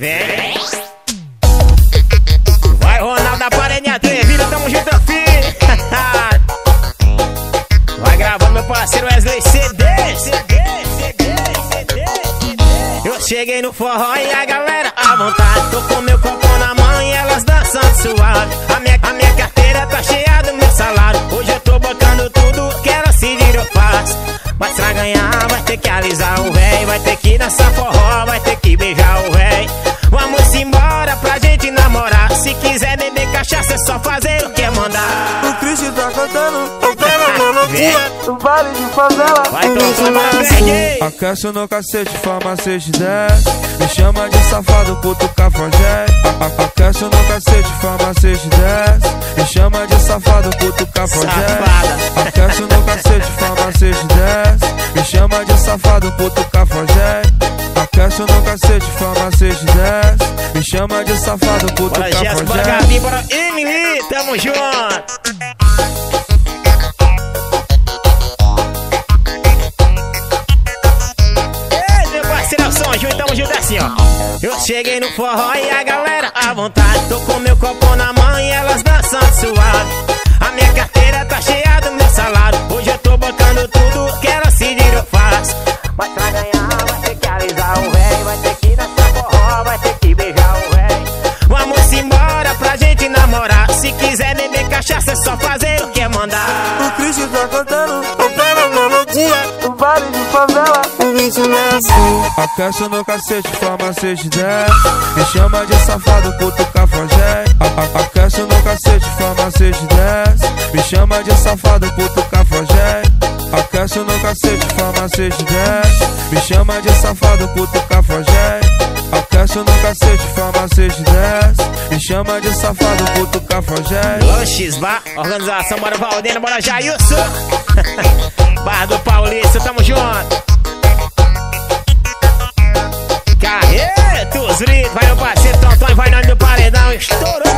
Vem. Vai, Ronaldo da Pareninha Atrevida, tamo junto, filho. Vai gravando meu parceiro Wesley CD. Eu cheguei no forró e a galera à vontade. Tô com meu copo na mão e elas dançando suave. A minha, a minha carteira tá cheia do meu salário. Hoje eu tô botando tudo que ela se virou faz. Mas pra ganhar vai ter que alisar o véi. Vai ter que dançar forró, vai ter que beijar o véi. É só fazer o que mandar. Do baile de favela. Vai tomar. Aquece no cacete, farmacete 10 Me chama de safado, puto cafajé. Aquece no cacete, farmacete 10 Me chama de safado, puto cafajé. Aquece no cacete, farmacete 10 Me chama de safado, puto cafajé. Aquece no cacete, farmacete 10 Me chama de safado, puto Bora Jéssica, bora cafajé Gabi, bora. Emily, tamo junto. Júnior, tamo junto assim, ó. Eu cheguei no forró e a galera à vontade. Tô com meu copo na mão e elas Aquece no cacete, farmacete 10 Me chama de safado, puto cafajé. Aquece no cacete, farmacete 10 Me chama de safado, puto cafajé. Aquece no cacete, farmacete 10 Me chama de safado, puto cafajé. Aquece no cacete, farmacete 10 Me chama de safado, puto cafajé. Lanches Bar, organização Bora Valdena, bora Jailson. Bar do Paulista, tamo junto. Carretos, Brito, vai meu parceiro Tonton, vai nome do paredão. Estourou,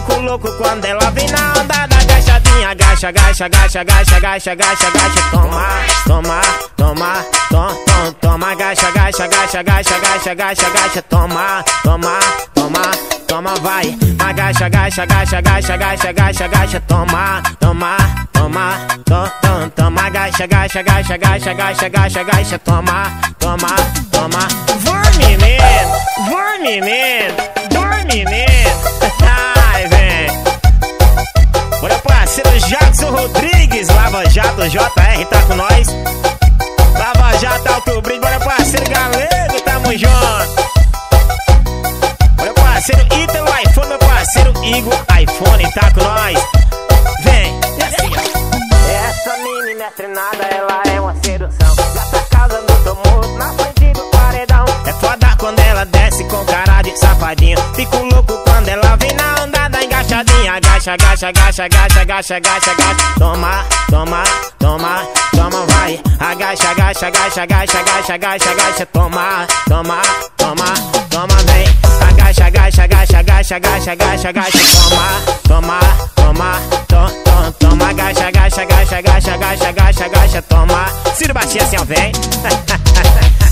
Fico louco quando ela vem na onda da agachadinha. Agacha, agacha, agacha, agacha, agacha, agacha, agacha. Toma, toma, toma, tom, tom, toma. Agacha, agacha, agacha, agacha, agacha, agacha, agacha. Toma, toma, toma, toma, vai. Agacha, agacha, agacha, agacha, agacha, agacha, agacha. Toma, toma, toma, tom, tom, toma. Agacha, agacha, agacha, agacha, agacha, agacha, agacha. Toma, toma, toma. Vai, menino, vai, menino, Jackson Rodrigues, Lava Jato JR tá com nós. Lava Jato Alto Brinde, bora parceiro Galego, tamo junto. Bora parceiro Ítalo iPhone, meu parceiro Igor iPhone tá com nós. Vem, e assim, ó. Essa menina é treinada, ela é safadinho. Fico louco quando ela vem na onda da engaixadinha. Agacha, agacha, agacha, agacha, agacha, agacha, agacha. Toma, toma, toma, toma, vai. Agacha, agacha, agacha, agacha, agacha, agacha, agacha. Toma, toma, toma, toma, vem. Agacha, agacha, agacha, agacha, agacha, agacha, agacha. Toma, toma, toma, tom, tom, toma. Agacha, agacha, agacha, agacha, agacha, agacha, agacha. Toma. Ciro Baixinha assim, ó, vem.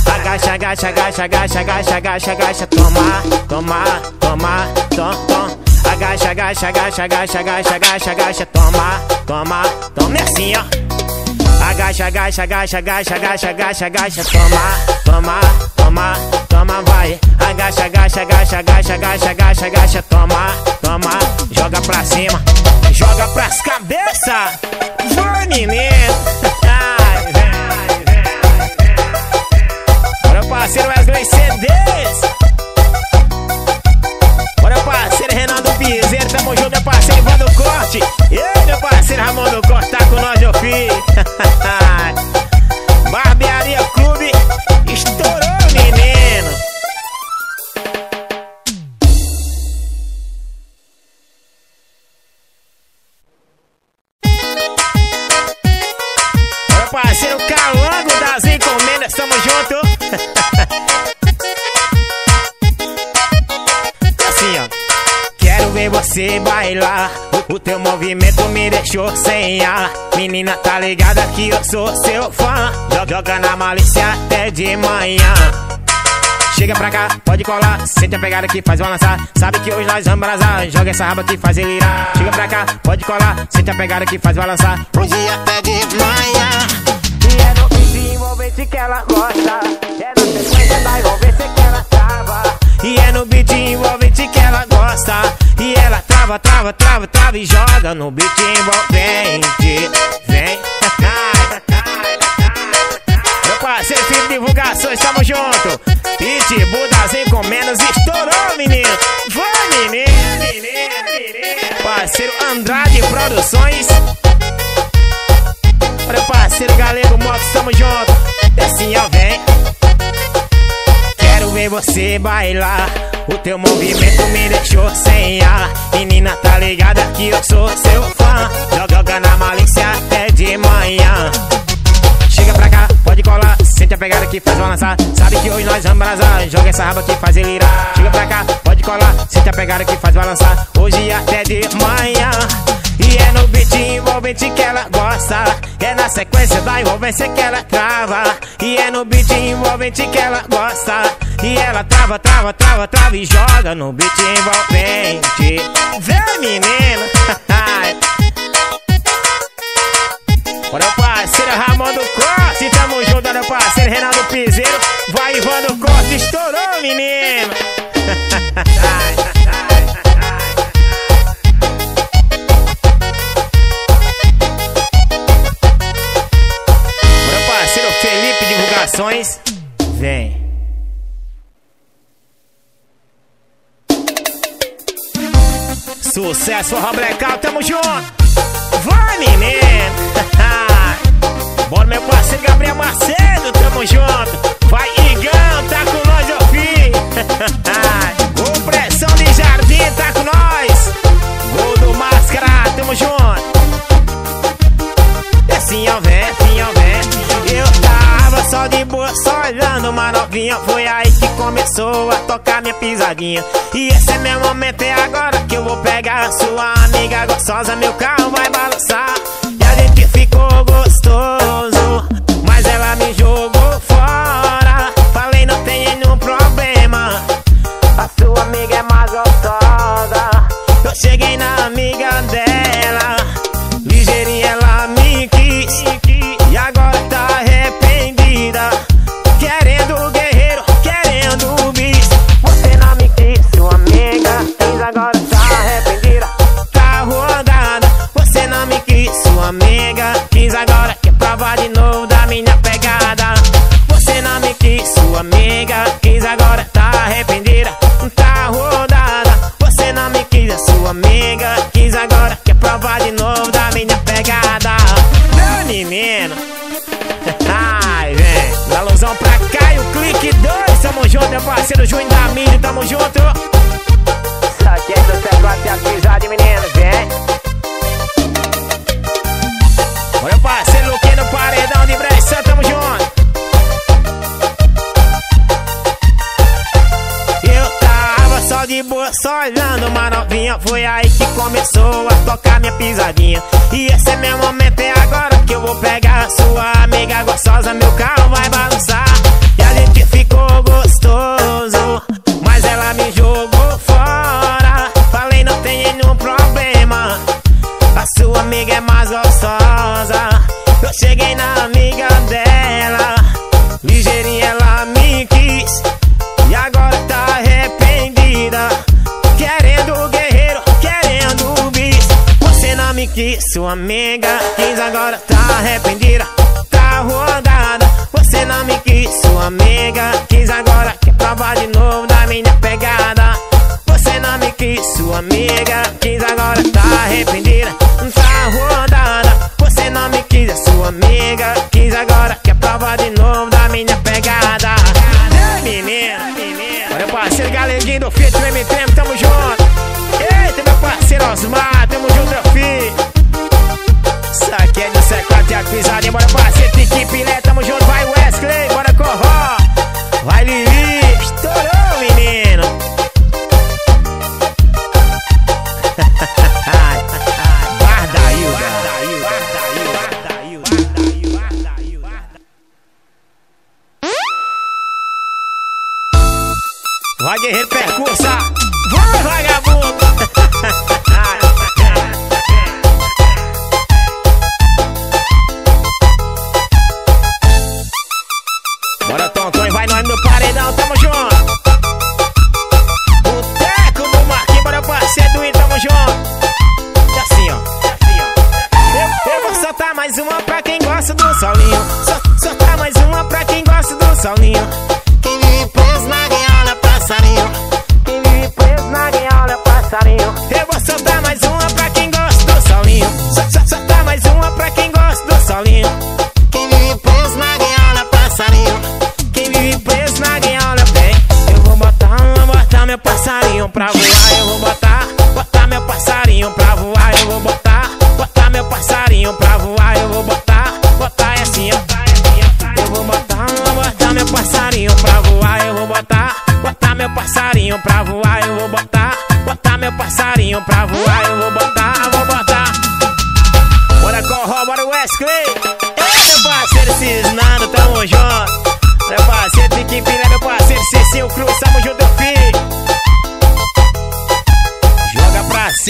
Agacha, agacha, agacha, agacha, agacha, agacha, agacha. Toma, toma, toma, tom, tom. Agacha, agacha, agacha, agacha, agacha, agacha, agacha. Toma, toma, toma. É assim, ó. Agacha, agacha, agacha, agacha, agacha, agacha, agacha. Toma, toma, toma, toma, vai. Agacha, agacha, agacha, agacha, agacha, agacha, agacha. Toma, toma, joga pra cima. Joga pras cabeças. Vai, menino. parceiro Wesley CDs. Bora, meu parceiro Renato Piseiro tamo junto, meu parceiro Ivan do Corte. E meu parceiro Ramon do Corte, tá com nós, meu filho. deixou sem ar. Menina, tá ligada que eu sou seu fã. Joga na malícia até de manhã. Chega pra cá, pode colar, sente a pegada que faz balançar. Sabe que hoje nós vamos brasar, joga essa raba que faz ele irar. Chega pra cá, pode colar, sente a pegada que faz balançar. Hoje até de manhã. E é no beat envolvente que ela gosta. É na sequência da envolvência que ela trava. E é no beat envolvente que ela gosta. E ela trava, trava, trava, trava e joga no beat envolvente. Vem. Meu parceiro, de divulgações, tamo junto. Pitbull das encomendas estourou, menino. Vai, menino. Parceiro Andrade Produções. Meu parceiro Galego Motos, tamo junto. Assim, ó, vem. Ver você bailar. O teu movimento me deixou sem ar. Menina, tá ligada que eu sou seu fã. Joga na malícia até de manhã. Chega pra cá, pode colar, sente a pegada que faz balançar. Sabe que hoje nós vamos brasar, joga essa raba que faz ele irar. Chega pra cá, pode colar, sente a pegada que faz balançar. Hoje até de manhã. Beat envolvente que ela gosta. É na sequência da envolvência que ela trava. E é no beat envolvente que ela gosta. E ela trava, trava, trava, trava e joga no beat envolvente. Vem menina. Bora parceiro Ramon do Corte, tamo junto, meu parceiro Reinaldo Piseiro. Vai Ivan do Corte, estourou, menino. Vem. Sucesso, blackout, tamo junto. Vai, menino. Bora, meu parceiro Gabriel Macedo, tamo junto. Vai, Igão, tá com nós, ô filho. o Pressão de Jardim tá com nós. Gol do Máscara, tamo junto. E assim, ó, vem, assim, ó, vem. Eu tava só de boa, só olhando uma novinha. Foi aí que começou a tocar minha pisadinha. E esse é meu momento, é agora que eu vou pegar a sua amiga gostosa. Meu carro vai balançar. E a gente ficou gostoso. Mas ela me jogou parceiro Juninho da mídia. Tamo junto. Saquei do C4 e a pisada, menino. Vem. Olha, parceiro Luquinho no paredão de Bressan. Tamo junto. Eu tava só de boa, só olhando uma novinha. Foi aí que começou a tocar minha pisadinha. E esse é meu momento, é agora que eu vou pegar a sua amiga gostosa. Meu carro vai balançar. E a gente ficou amiga é mais gostosa. Eu cheguei na amiga dela. Ligeirinha ela me quis. E agora tá arrependida. Querendo guerreiro, querendo bis. Você não me quis, sua amiga. Quis agora tá arrependida. Tá rodada. Você não me quis, sua amiga. Quis agora quer provar de novo da minha pegada. Você não me quis, sua amiga. Quis agora tá arrependida. Amiga. Quis agora quer provar de novo da minha pegada. Ei, menina, Olha o parceiro Galeguinho do Fiat M3, tamo junto. Eita, meu parceiro Osmar, tamo junto, meu filho. Isso aqui é do C4 e a pisadinha, bora parceiro, guerreiro percursa.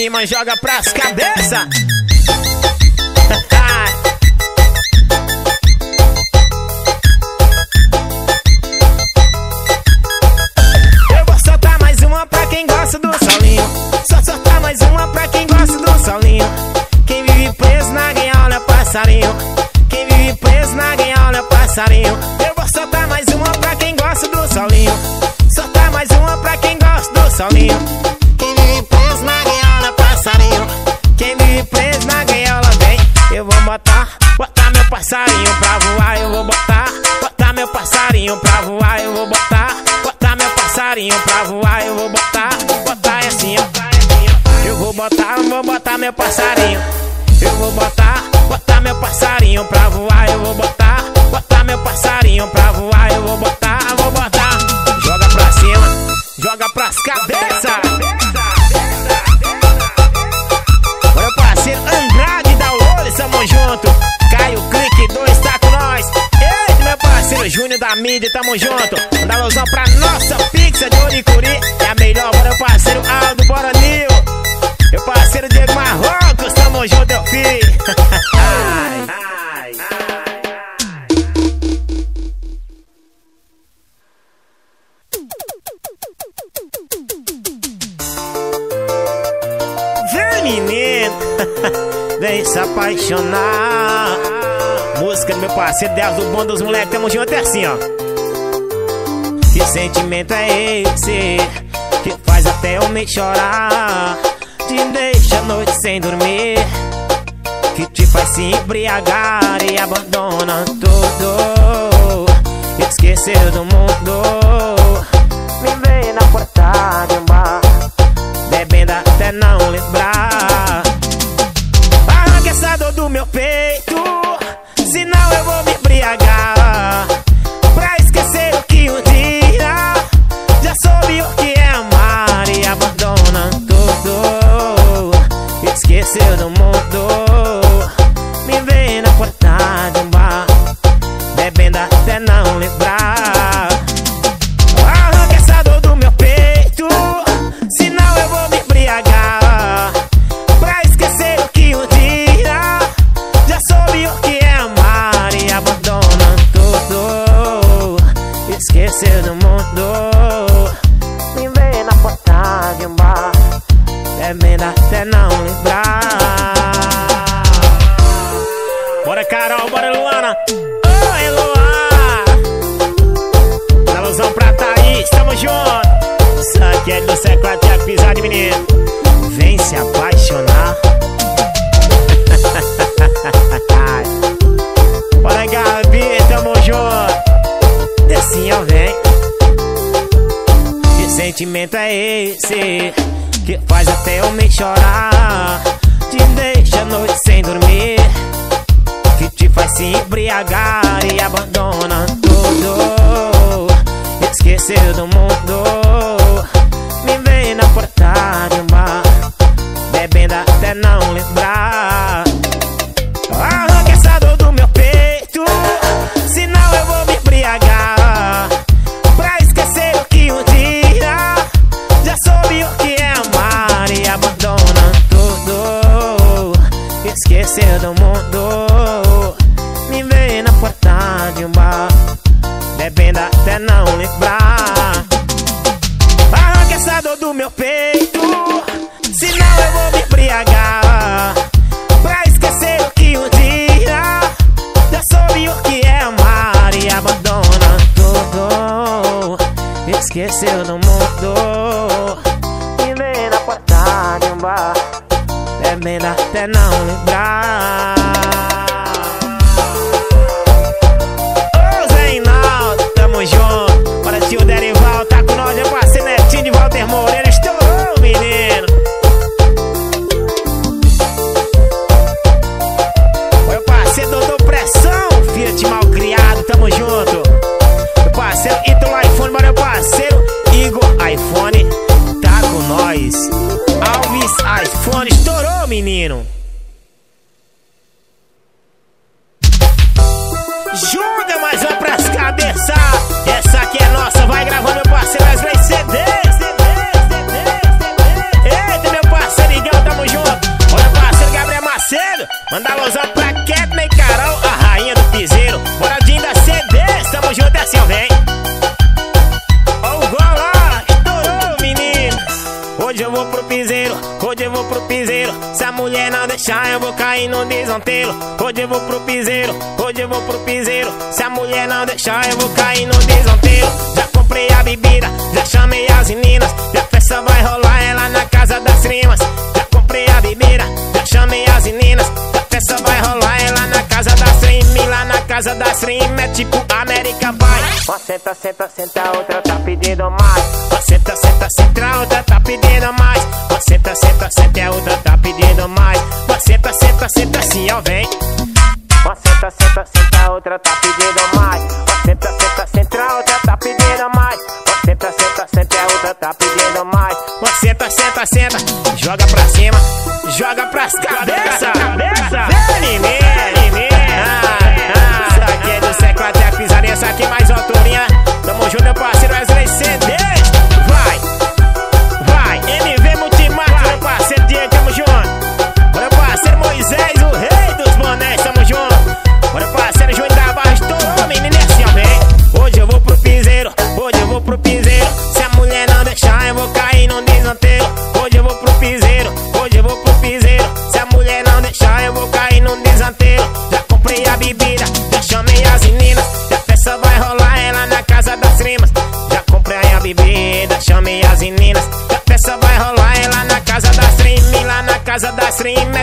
rima, joga pras cabeça. Eu vou soltar mais uma pra quem gosta do solinho. Só soltar mais uma pra quem gosta do solinho. Quem vive preso na gaiola é passarinho. Quem vive preso na gaiola é passarinho. Emílio, tamo junto. sentimento é esse Que faz até o meio chorar. Te deixa a noite sem dormir Que te faz se embriagar E abandona tudo. Esquecer do mundo. Me vê na porta de um bar Bebendo até não lembrar. Crescer não sentimento é esse que faz até homem chorar? Te deixa a noite sem dormir, que te faz se embriagar e abandona tudo. Esqueceu do mundo, me vem na porta de um bar, bebendo até não lembrar. Não lembrar. Arranca essa dor do meu peito, senão eu vou me embriagar. Pra esquecer o que um dia já soube o que é amar e abandona tudo. Esqueceu do mundo e vem na porta de um bar. Melhor até não lembrar. Manda alusão pra e Carol, a rainha do piseiro. Boradinho da CD, tamo junto, é assim, vem. Ó o gol lá, estourou, menino. Hoje eu vou pro piseiro, hoje eu vou pro piseiro mulher não deixar, eu vou cair no desantelo. Hoje eu vou pro piseiro, hoje eu vou pro piseiro. Se a mulher não deixar, eu vou cair no desantelo. Já comprei a bebida, já chamei as meninas. E a festa vai rolar ela na casa das rimas. Já comprei a bebida, já chamei as meninas. Lá na casa das rimas é tipo América vai. Uma senta, senta, senta, outra tá pedindo mais. Uma senta, senta, senta, outra tá pedindo mais. Uma senta, senta, senta, outra tá pedindo mais. Uma senta, senta, senta assim, ó, vem. Uma senta, senta, senta, outra tá pedindo mais. Uma senta, senta, senta, outra tá pedindo mais. Uma senta, senta, senta, outra tá pedindo mais. Uma senta, senta, senta, joga pra cima, joga pras cabeça, cabeça. Vem,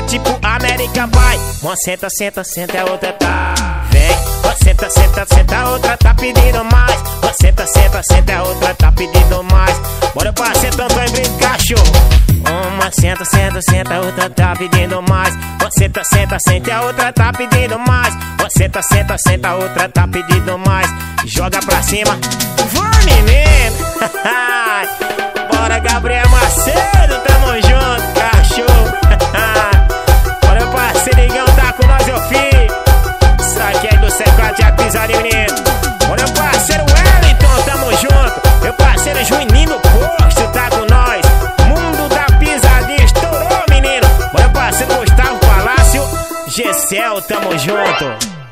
tipo América Pie. Uma senta, senta, senta, a outra tá. Vem, uma senta, senta, senta, a outra tá pedindo mais. Uma senta, senta, senta, a outra tá pedindo mais. Bora pra sentar, vai brincar, show. Uma senta, senta, senta, a outra tá pedindo mais. Uma senta, senta, senta, a outra tá pedindo mais. Uma senta, senta, senta, a outra tá pedindo mais. Joga pra cima, vai menino. Bora, Gabriel Macedo, tamo junto, cachorro. Do C4 de pisaria, menino. Bora, parceiro Wellington, tamo junto. Meu parceiro Juninho Posto, tá com nós. Mundo da pisadinha, estourou, menino. Bora, parceiro Gustavo Palácio. Gessel, tamo junto.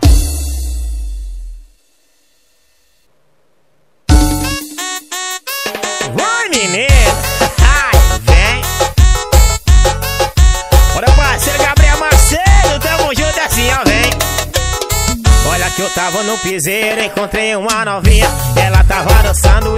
Tava no piseiro, encontrei uma novinha. Ela tava dançando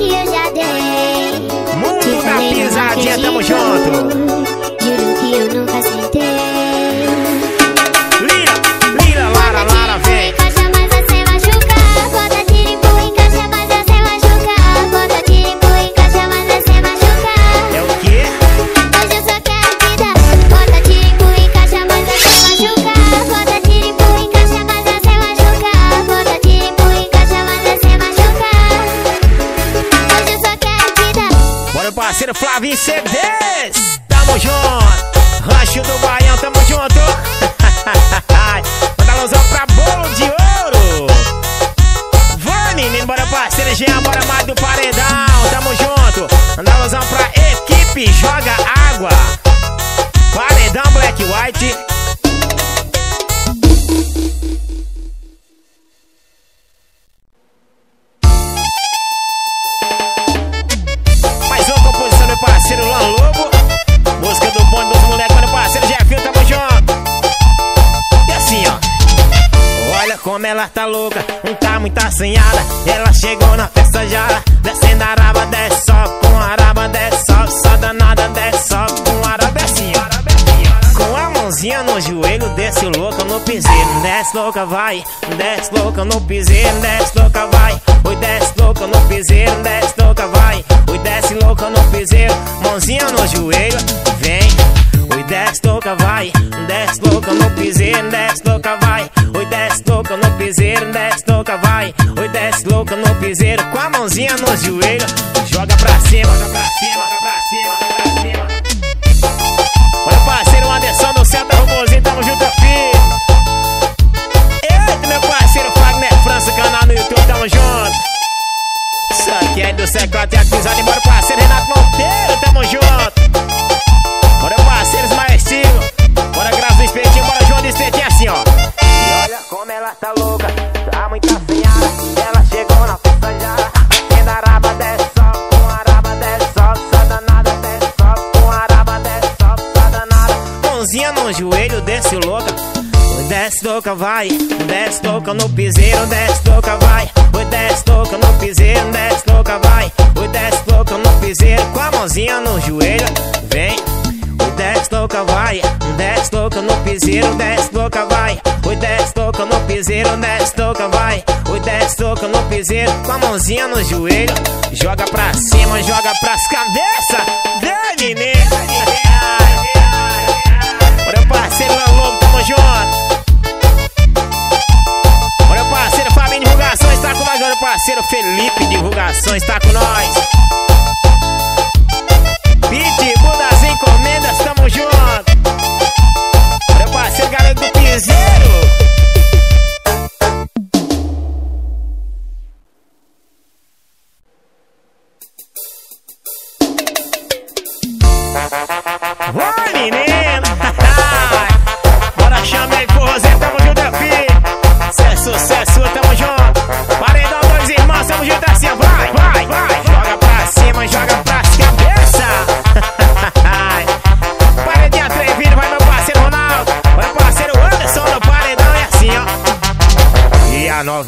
que eu já dei? Mundo da pisadinha, tamo junto. Joelho, desce louca no piseiro. Desce louca, vai. Desce louca no piseiro, desce louca, vai. Oi, desce louca no piseiro, desce louca, vai. Oi, desce louca no piseiro. Mãozinha no joelho, vem. Oi, desce louca, vai. Desce louca no piseiro, desce louca, vai. Oi, desce louca no piseiro, desce louca, vai. Oi, desce louca no piseiro. Com a mãozinha no joelho, joga pra cima, joga pra cima, joga pra cima, joga pra cima. Parceiro Anderson do Celta Robozinho, tamo junto, filho. Eita, meu parceiro Fagner França, canal no YouTube, tamo junto. Isso aqui é do Secota e Acusado, embora parceiro Renato Monteiro, tamo junto. Bora parceiros Maestrinho, bora Graça do Espetinho, bora João do Espetinho, assim ó. E olha como ela tá louca, desce louca, vai. Desce louca no piseiro, desce louca, vai. Oi, desce louca no piseiro, desce louca, vai. Oi, desce louca no piseiro, com a mãozinha no joelho, vem. Oi, desce louca, vai. Desce louca no piseiro, desce louca, vai. Oi, desce louca no piseiro, desce louca, vai. Oi, desce louca no piseiro, com a mãozinha no joelho. Joga pra cima, joga pras cabeças. Vem, menino. Bora, parceiro Lobo, tamo junto. Parceiro Felipe Divulgações, tá com nós. Pitbull das encomendas, tamo junto. Bora, parceiro Garoto do Piseiro.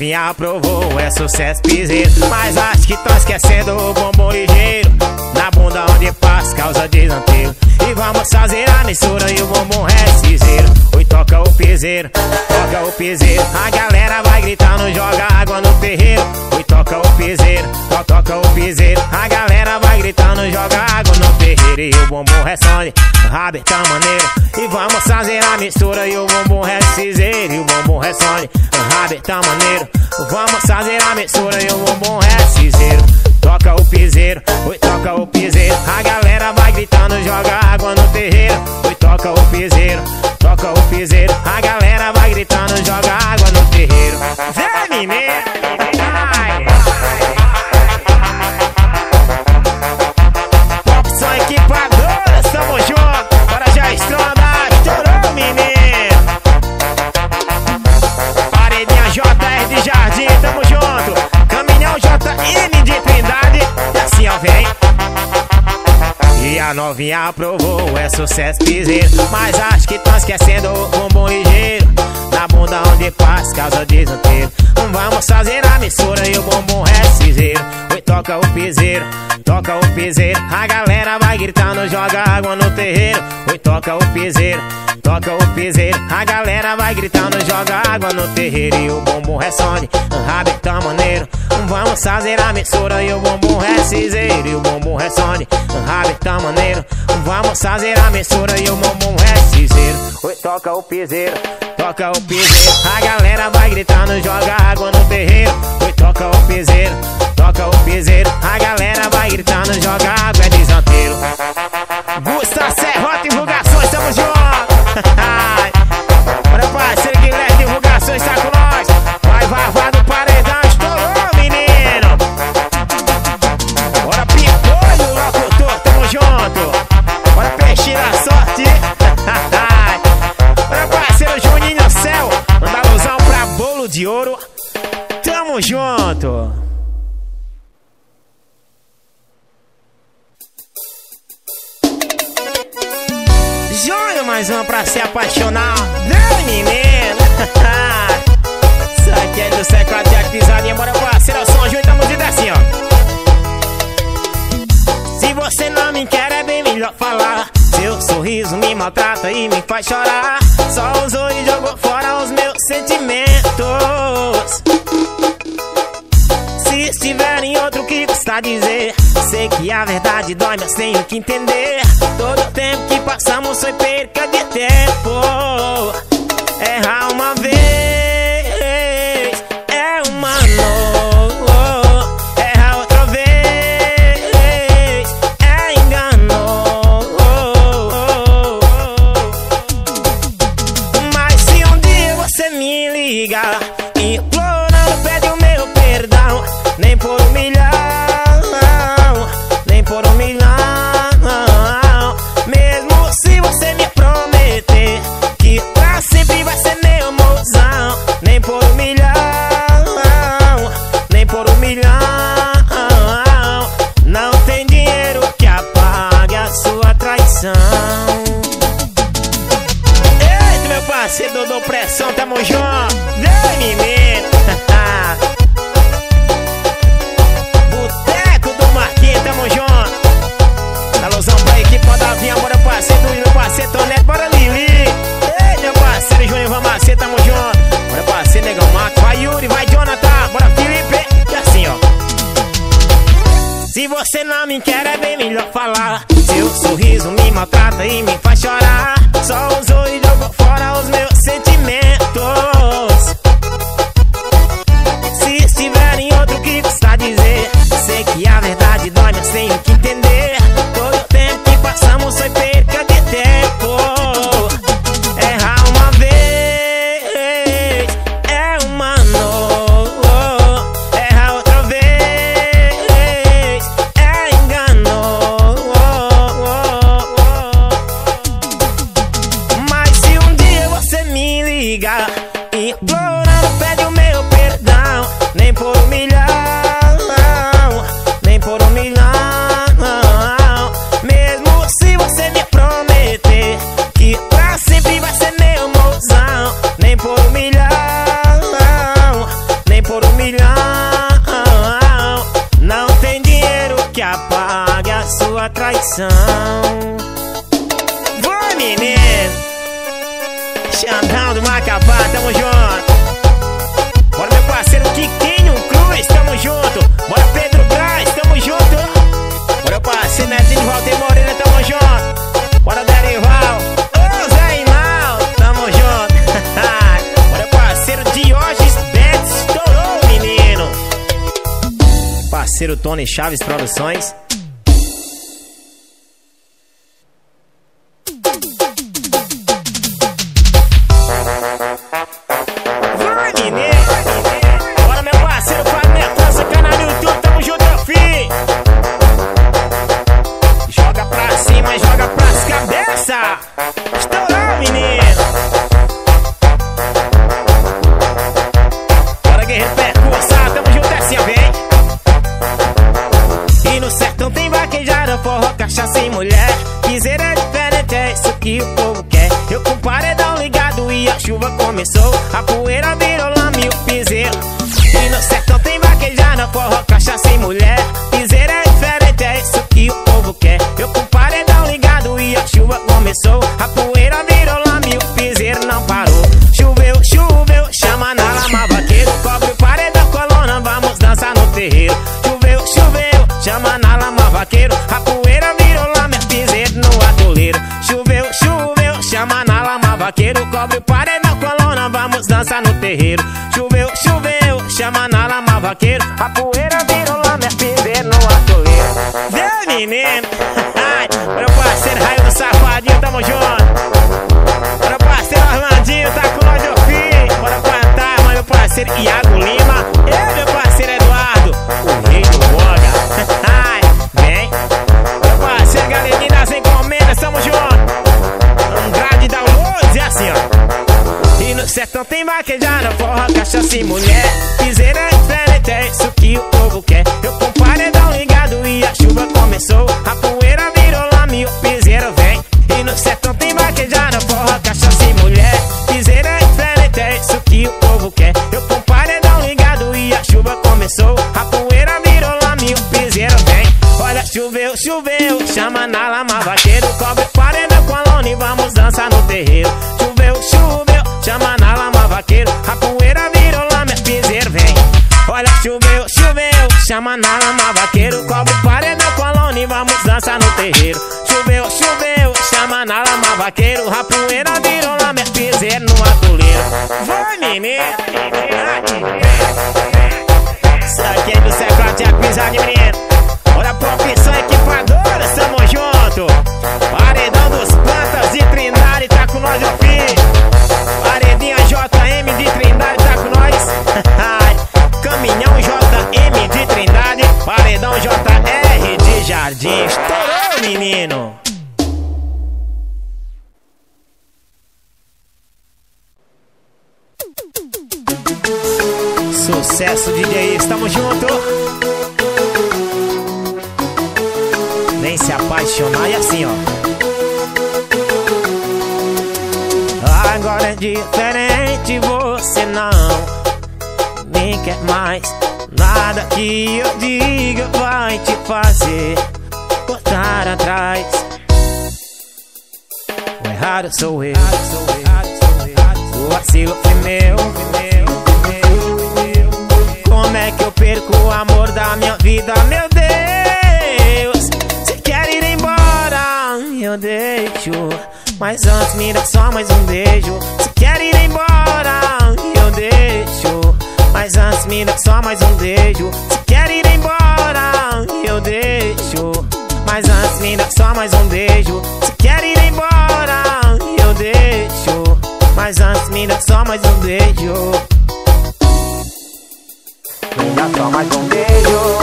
Novinha aprovou, é sucesso piseiro. Mas acho que tô esquecendo o bombom ligeiro. Na bunda onde passa, causa desanteiro. E vamos fazer a mistura e o bombom reciseiro Oi, toca o piseiro, toca o piseiro. A galera vai gritando, joga água no terreiro. Oi, toca o piseiro, to toca o piseiro. A galera vai gritando, joga água no terreiro E o bombom responde, rabe tá maneiro. E vamos fazer a mistura e o bombom reciseiro E o bombom responde, rabe tá maneiro. Vamos fazer a mistura e o bombom reciseiro Toca o piseiro, oi, toca o piseiro. A galera vai gritando, joga água no terreiro Oi, toca o piseiro, toca o piseiro. A galera vai gritando, joga água no terreiro Vem, menino! a novinha aprovou, é sucesso piseiro Mas acho que tão esquecendo o bumbum ligeiro Na bunda onde passa, causa desanteiro Vamos fazer a mistura e o bumbum é ciseiro Oi, toca o piseiro, toca o piseiro. A galera vai gritando, joga água no terreiro. Oi, toca o piseiro toca o piseiro A galera vai gritando, joga água no terreiro. E o bumbum ressone, um rabi tá maneiro Vamos fazer a mistura e o bumbum é reciseiro E o bumbum ressone, um rabi tá maneiro Vamos fazer a mistura e o bumbum é reciseiro Oi, toca o piseiro, toca o piseiro. A galera vai gritando, joga água no terreiro. Oi, toca o piseiro, toca o piseiro. A galera vai gritando, joga água, é desanteiro Gusta Serrota, divulgação vai chorar. Só usou e jogou fora os meus sentimentos. Se estiver em outro que custa dizer, sei que a verdade dói, mas tenho que entender. Todo o tempo que passamos foi perca de Chaves Produções. Iago Lima. E meu parceiro Eduardo, o rei do Boga. Ai, vem. Meu parceiro Galerinha das encomendas, tamo junto. Andrade Downloads, é assim, ó. E no sertão tem vaquejada, forra, cachaça e mulher. Piseira é diferente, é isso que o povo quer. Eu com paredão ligado e a chuva começou. A poeira virou lama e o piseiro vem. E no sertão tem vaquejada, forra, cachaça choveu, choveu, chama na lama vaqueiro. Cobre o paredão com a e vamos dançar no terreiro. Choveu, choveu, chama na lama vaqueiro. A poeira virou e piseiro vem. Olha, choveu, choveu, chama na lama vaqueiro. Cobre o paredão com a e vamos dançar no terreiro. Choveu, choveu, chama na lama vaqueiro. A poeira virou e piseiro no atoleiro. Vai, menino. Isso aqui é do século de pisar de menino. Jardim. Estourou, menino. Sucesso, DJ, estamos junto. Vem se apaixonar e assim, ó. Agora é diferente, você não me quer mais. Nada que eu diga vai te fazer voltar atrás. O errado sou eu. O vacilo foi meu. Como é que eu perco o amor da minha vida, meu Deus? Se quer ir embora, eu deixo. Mas antes me dá só mais um beijo. Se quer ir embora, eu deixo. Mas antes me dá só mais um beijo. Se quer ir embora, eu deixo. Mas antes me dá só mais um beijo. Se quer ir embora, eu deixo. Mas antes me dá só mais um beijo. Me dá só mais um beijo.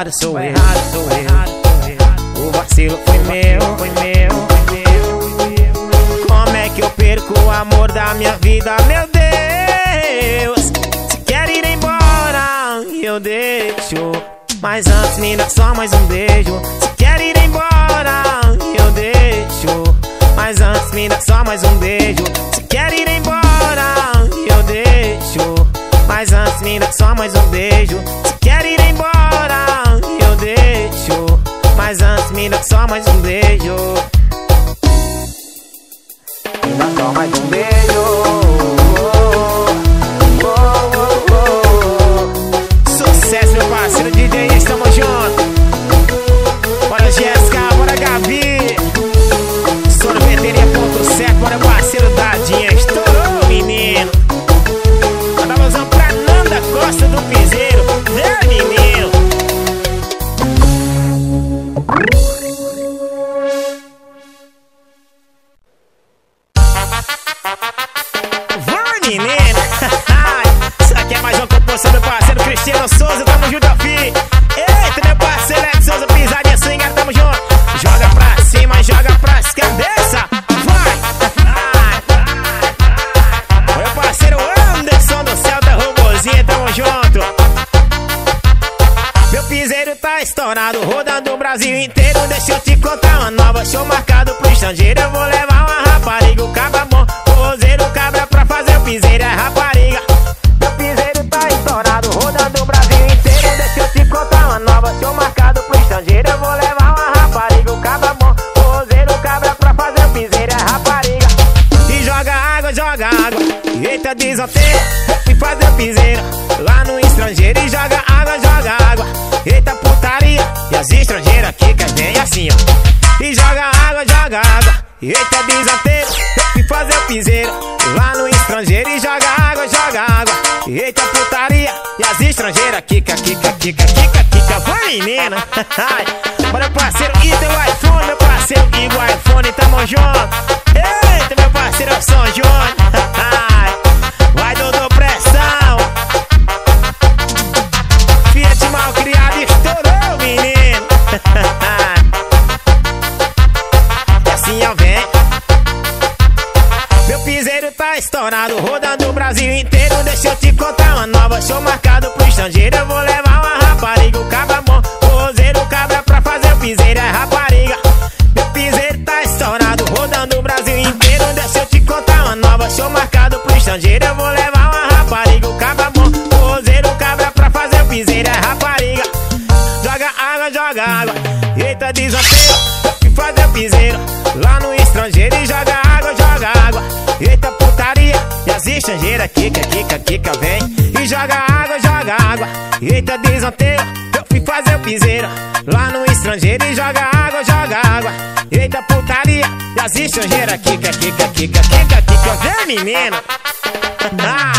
Errado sou eu, sou eu. O vacilo foi meu, foi meu, foi meu. Como é que eu perco o amor da minha vida, meu Deus? Se quer ir embora, eu deixo. Mas antes me dá só mais um beijo. Se quer ir embora, eu deixo. Mas antes me dá só mais um beijo. Se quer ir embora, eu deixo. Mas antes me dá só mais um beijo. Mas antes me dá só mais um beijo. Me dá só mais um beijo. Llegaste as kika, kika, kika, kika, kika, vem menina. Ah.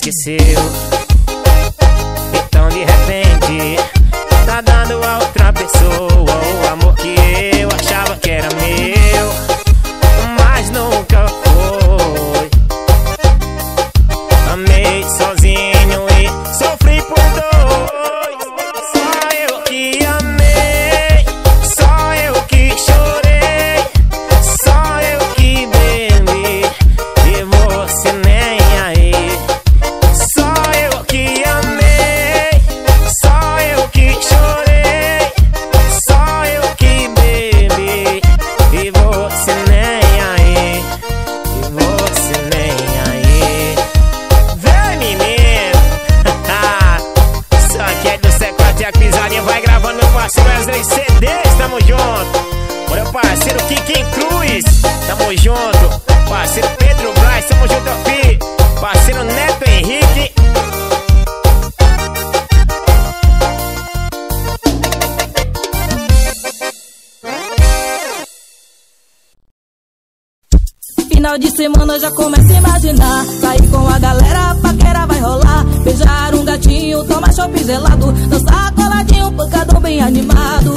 esqueceu. junto. Meu parceiro Kikin Cruz, tamo junto. Parceiro Pedro Braz, tamo junto aqui. Parceiro Neto Henrique. Final de semana eu já começo a imaginar Sair com a galera, a paquera vai rolar Beijar um gatinho, tomar chopp gelado Dançar coladinho, pancadão bem animado